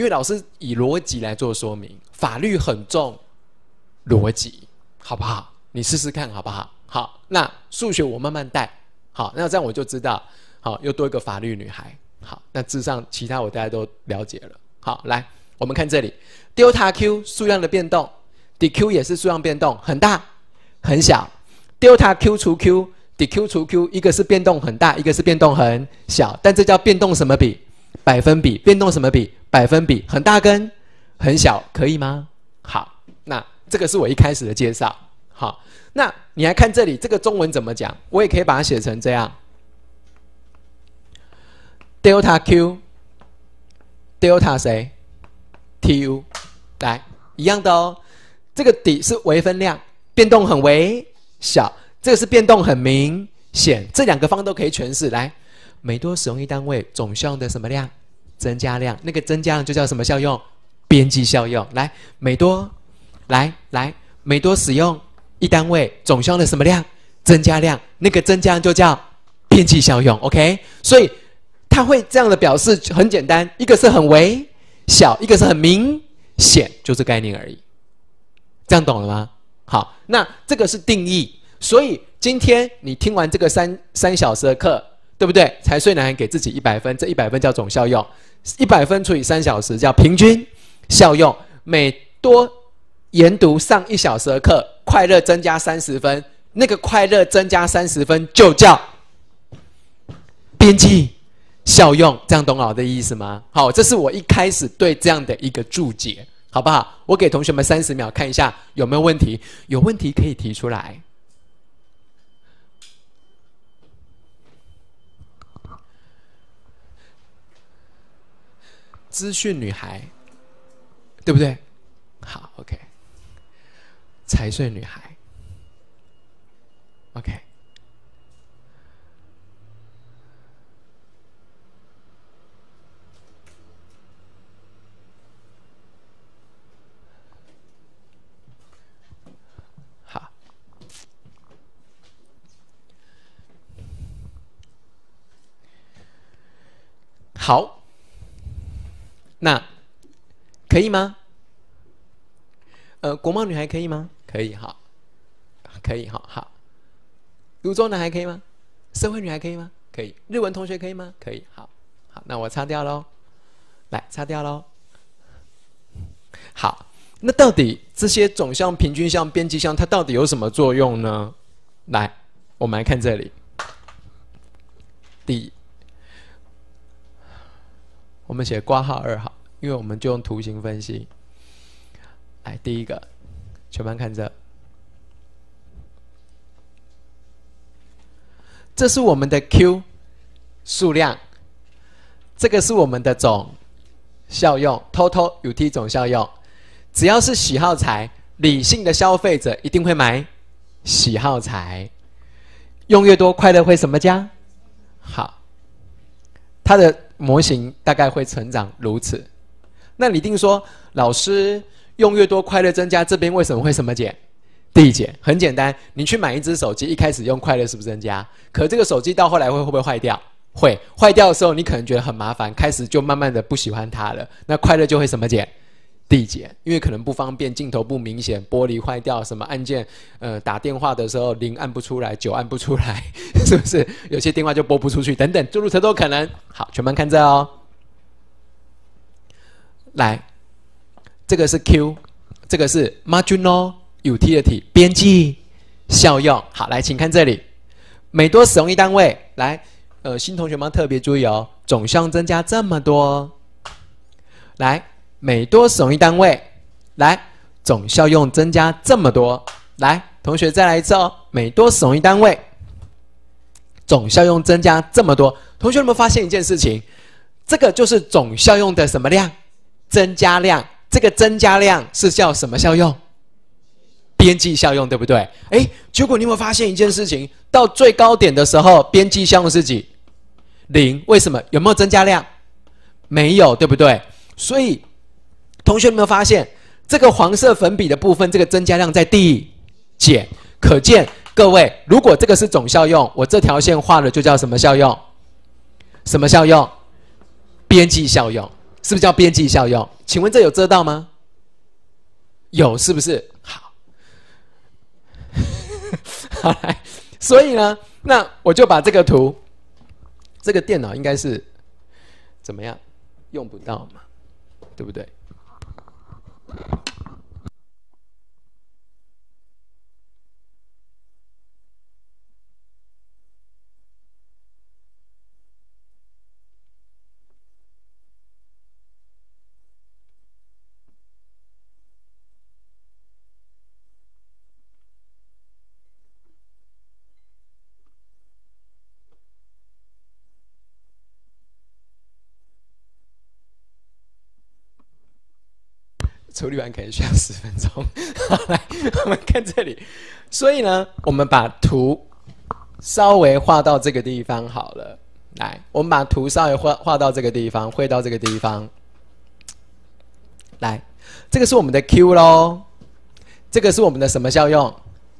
因为老师以逻辑来做说明，法律很重逻辑，好不好？你试试看好不好？好，那数学我慢慢带，好，那这样我就知道，好，又多一个法律女孩，好，那之上其他我大家都了解了。好，来，我们看这里，delta q 数量的变动，dq 也是数量变动，很大，很小，delta q 除 q，dq 除 q，一个是变动很大，一个是变动很小，但这叫变动什么比？百分比，变动什么比？百分比，很大跟很小，可以吗？好，那这个是我一开始的介绍。好，那你来看这里，这个中文怎么讲？我也可以把它写成这样：delta q，delta 谁？tu，来，一样的哦。这个底是微分量，变动很微小；这个是变动很明显。这两个方都可以诠释。来，每多使用一单位，总效用的什么量？增加量，那个增加量就叫什么效用？边际效用。来，每多，来来，每多使用一单位，总效的什么量？增加量，那个增加量就叫边际效用。OK，所以它会这样的表示，很简单，一个是很微小，一个是很明显，就这概念而已。这样懂了吗？好，那这个是定义。所以今天你听完这个三三小时的课，对不对？财税男孩给自己一百分，这一百分叫总效用。一百分除以三小时叫平均效用，每多研读上一小时的课，快乐增加三十分，那个快乐增加三十分就叫边际效用，这样懂我的意思吗？好，这是我一开始对这样的一个注解，好不好？我给同学们三十秒看一下有没有问题，有问题可以提出来。资讯女孩，对不对？好，OK。财税女孩，OK。好，好。那可以吗？呃，国贸女孩可以吗？可以哈，可以哈，好。泸州男孩可以吗？社会女孩可以吗？可以。日文同学可以吗？可以。好，好，那我擦掉喽。来，擦掉喽。好，那到底这些总项、平均项、边际项，它到底有什么作用呢？来，我们来看这里。第一。我们写挂号二号，因为我们就用图形分析。来，第一个，全班看这，这是我们的 Q 数量，这个是我们的总效用，total UT 总效用。只要是喜好财，理性的消费者一定会买喜好财，用越多，快乐会什么加？好，它的。模型大概会成长如此，那你一定说老师用越多快乐增加，这边为什么会什么减？递减？很简单，你去买一只手机，一开始用快乐是不是增加？可这个手机到后来会会不会坏掉？会，坏掉的时候你可能觉得很麻烦，开始就慢慢的不喜欢它了，那快乐就会什么减？递减，因为可能不方便，镜头不明显，玻璃坏掉，什么按键，呃，打电话的时候零按不出来，九按不出来，是不是？有些电话就拨不出去，等等，诸如此类都可能。好，全班看这哦。来，这个是 Q，这个是 marginal utility 边际效用。好，来，请看这里，每多使用一单位，来，呃，新同学们特别注意哦，总效增加这么多，来。每多使用一单位，来总效用增加这么多。来，同学再来一次哦。每多使用一单位，总效用增加这么多。同学们发现一件事情？这个就是总效用的什么量？增加量。这个增加量是叫什么效用？边际效用，对不对？哎，结果你有没有发现一件事情？到最高点的时候，边际效用是几？零。为什么？有没有增加量？没有，对不对？所以。同学有没有发现，这个黄色粉笔的部分，这个增加量在递减？可见各位，如果这个是总效用，我这条线画的就叫什么效用？什么效用？边际效用。是不是叫边际效用？请问这有遮到吗？有，是不是？好，好来，所以呢，那我就把这个图，这个电脑应该是怎么样？用不到嘛，对不对？处理完可能需要十分钟。来，我们看这里。所以呢，我们把图稍微画到这个地方好了。来，我们把图稍微画画到这个地方，绘到这个地方。来，这个是我们的 Q 喽。这个是我们的什么效用？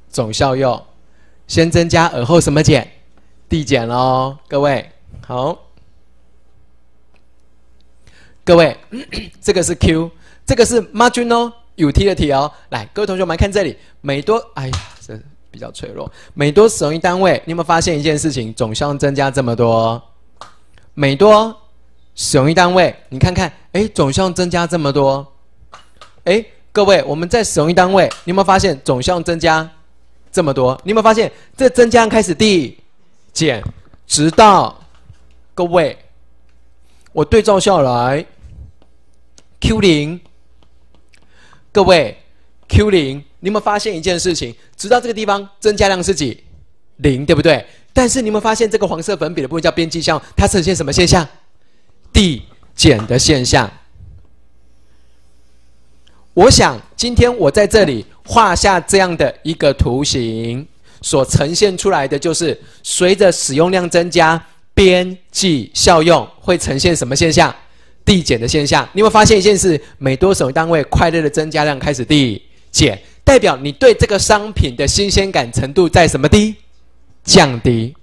总效用。先增加，而后什么减？递减喽。各位，好。各位，这个是 Q。这个是 marginal utility 哦，来，各位同学们看这里，每多，哎呀，这比较脆弱。每多使用一单位，你有没有发现一件事情？总效增加这么多。每多使用一单位，你看看，哎，总效增加这么多。哎，各位，我们在使用一单位，你有没有发现总效增加这么多？你有没有发现这增加开始递减，直到各位，我对照下来，Q 零。各位，Q 零，你有没有发现一件事情？直到这个地方增加量是几？零，对不对？但是你有没有发现这个黄色粉笔的部分叫边际效用，它呈现什么现象？递减的现象。我想今天我在这里画下这样的一个图形，所呈现出来的就是随着使用量增加，边际效用会呈现什么现象？递减的现象，你有没有发现一件事？每多使用单位，快乐的增加量开始递减，代表你对这个商品的新鲜感程度在什么低？降低，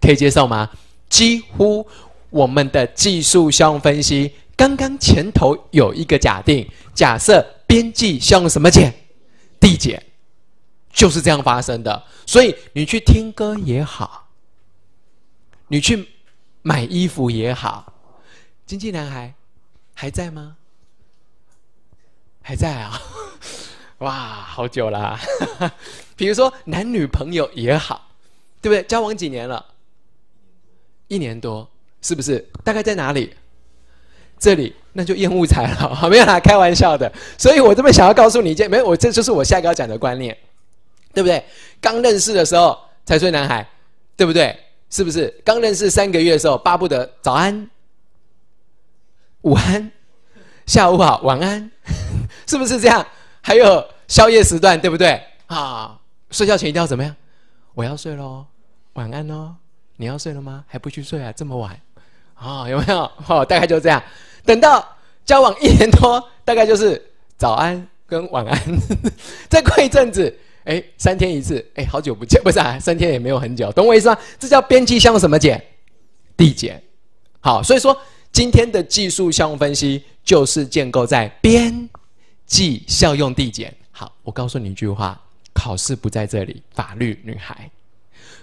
可以接受吗？几乎我们的技术效用分析，刚刚前头有一个假定，假设边际效用什么减？递减，就是这样发生的。所以你去听歌也好，你去买衣服也好。经济男孩还在吗？还在啊！哇，好久了。比如说男女朋友也好，对不对？交往几年了？一年多，是不是？大概在哪里？这里，那就厌恶才了。好，没有啦，开玩笑的。所以我这么想要告诉你一件，没有，我这就是我下一个要讲的观念，对不对？刚认识的时候才睡男孩，对不对？是不是？刚认识三个月的时候，巴不得早安。午安，下午好，晚安，是不是这样？还有宵夜时段，对不对？啊，睡觉前一定要怎么样？我要睡喽，晚安哦。你要睡了吗？还不去睡啊？这么晚啊？有没有？哦，大概就这样。等到交往一年多，大概就是早安跟晚安。再过一阵子，哎，三天一次，哎，好久不见，不是啊？三天也没有很久，懂我意思吗？这叫边际项什么减？递减。好，所以说。今天的技术项目分析就是建构在边际效用递减。好，我告诉你一句话：考试不在这里，法律女孩，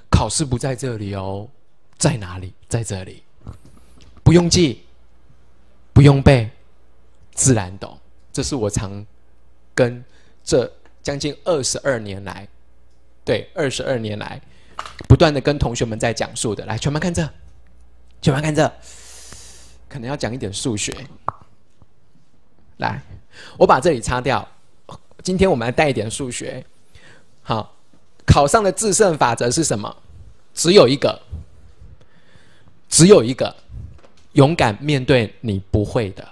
考试不在这里哦，在哪里？在这里，不用记，不用背，自然懂。这是我常跟这将近二十二年来，对二十二年来不断的跟同学们在讲述的。来，全班看这，全班看这。可能要讲一点数学，来，我把这里擦掉。今天我们来带一点数学。好，考上的制胜法则是什么？只有一个，只有一个，勇敢面对你不会的，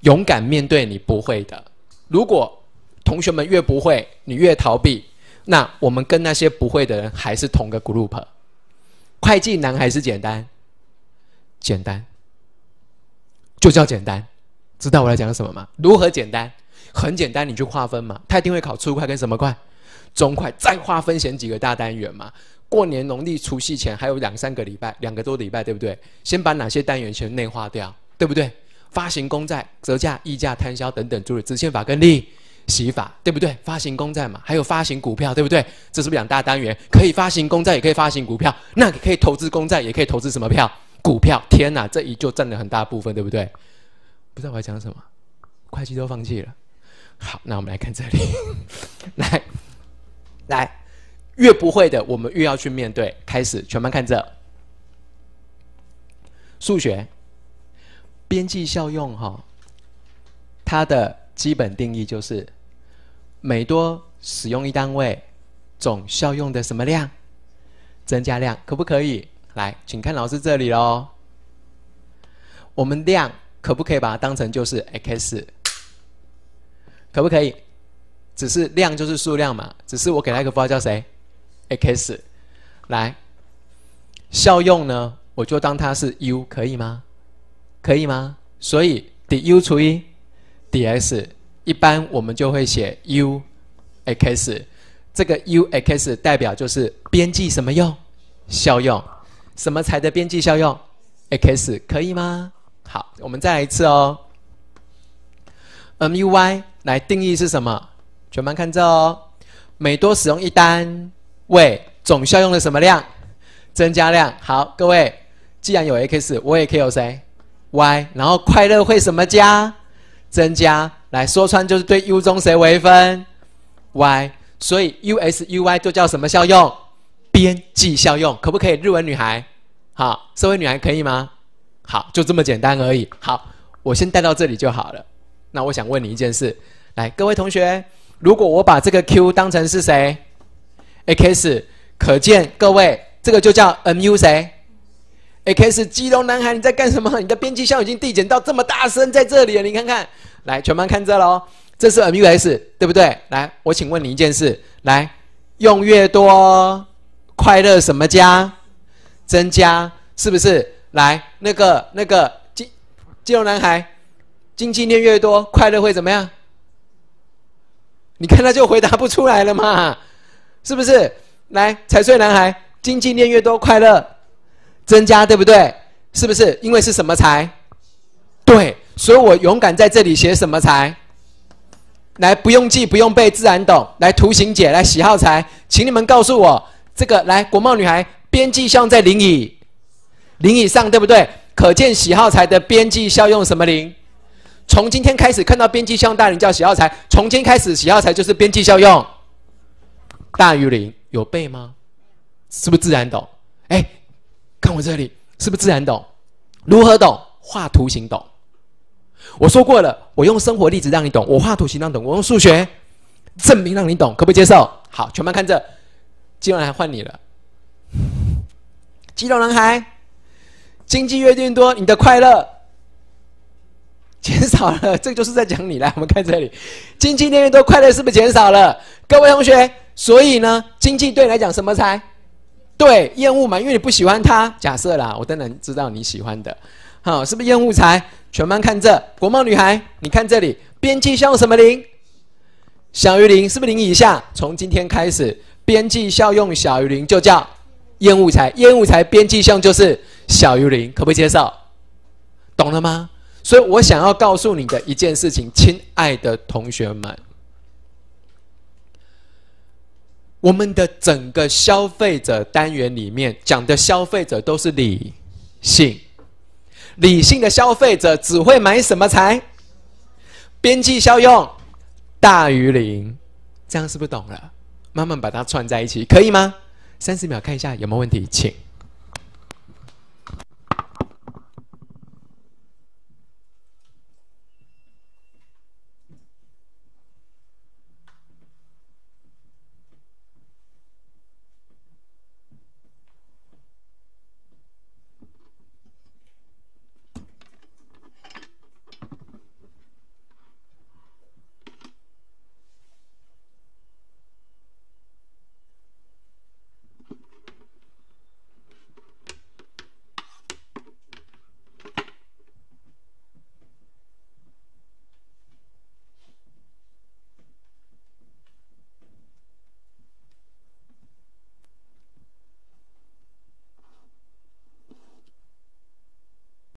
勇敢面对你不会的。如果同学们越不会，你越逃避，那我们跟那些不会的人还是同个 group。会计难还是简单？简单，就叫简单，知道我在讲什么吗？如何简单？很简单，你去划分嘛。他一定会考初快跟什么快？中快，再划分选几个大单元嘛。过年农历除夕前还有两三个礼拜，两个多礼拜，对不对？先把哪些单元先内化掉？对不对？发行公债、折价、溢价、摊销等等诸如直线法跟利息法，对不对？发行公债嘛，还有发行股票，对不对？这是不是两大单元？可以发行公债，也可以发行股票。那可以投资公债，也可以投资什么票？股票。天哪，这一就占了很大部分，对不对？不知道我要讲什么，会计都放弃了。好，那我们来看这里，来，来，越不会的，我们越要去面对。开始，全班看这，数学。边际效用哈，它的基本定义就是每多使用一单位，总效用的什么量增加量，可不可以？来，请看老师这里喽。我们量可不可以把它当成就是 x？可不可以？只是量就是数量嘛，只是我给它一个符号叫谁？x。来，效用呢，我就当它是 u，可以吗？可以吗？所以 du 除以 ds，一般我们就会写 u(x)，这个 u(x) 代表就是边际什么用？效用，什么才的边际效用？x 可以吗？好，我们再来一次哦。muy 来定义是什么？全班看这哦。每多使用一单位，总效用的什么量？增加量。好，各位，既然有 x，我也可以有谁？y，然后快乐会什么加？增加。来说穿就是对 u 中谁为分？y，所以 u s u y 就叫什么效用？边际效用，可不可以？日文女孩，好，社会女孩可以吗？好，就这么简单而已。好，我先带到这里就好了。那我想问你一件事，来，各位同学，如果我把这个 q 当成是谁？x，可见各位这个就叫 mu 谁？X 基隆男孩，你在干什么？你的边际效已经递减到这么大声，在这里了，你看看，来，全班看这喽，这是 MUS，对不对？来，我请问你一件事，来，用越多，快乐什么加？增加，是不是？来，那个那个基基隆男孩，经济念越多，快乐会怎么样？你看他就回答不出来了嘛，是不是？来，财税男孩，经济念越多，快乐。增加对不对？是不是？因为是什么财？对，所以我勇敢在这里写什么财？来，不用记，不用背，自然懂。来，图形解，来喜好财，请你们告诉我，这个来国贸女孩边际效用在零以零以上，对不对？可见喜好财的边际效用什么零？从今天开始看到边际效用大零叫喜好财，从今天开始喜好财就是边际效用大于零，有背吗？是不是自然懂？哎。看我这里，是不是自然懂？如何懂？画图形懂。我说过了，我用生活例子让你懂，我画图形让懂，我用数学证明让你懂，可不可以接受？好，全班看这，肌肉男孩换你了。肌肉男孩，经济越变多，你的快乐减少了，这就是在讲你。来，我们看这里，经济越多，快乐是不是减少了？各位同学，所以呢，经济对你来讲什么财？对，厌恶嘛，因为你不喜欢他。假设啦，我当然知道你喜欢的，好，是不是厌恶财？全班看这，国贸女孩，你看这里，边际效用什么零？小于零，是不是零以下？从今天开始，边际效用小于零就叫厌恶财，厌恶财边际效用就是小于零，可不可以接受？懂了吗？所以我想要告诉你的一件事情，亲爱的同学们。我们的整个消费者单元里面讲的消费者都是理性，理性的消费者只会买什么财？边际效用大于零，这样是不是懂了？慢慢把它串在一起，可以吗？三十秒看一下有没有问题，请。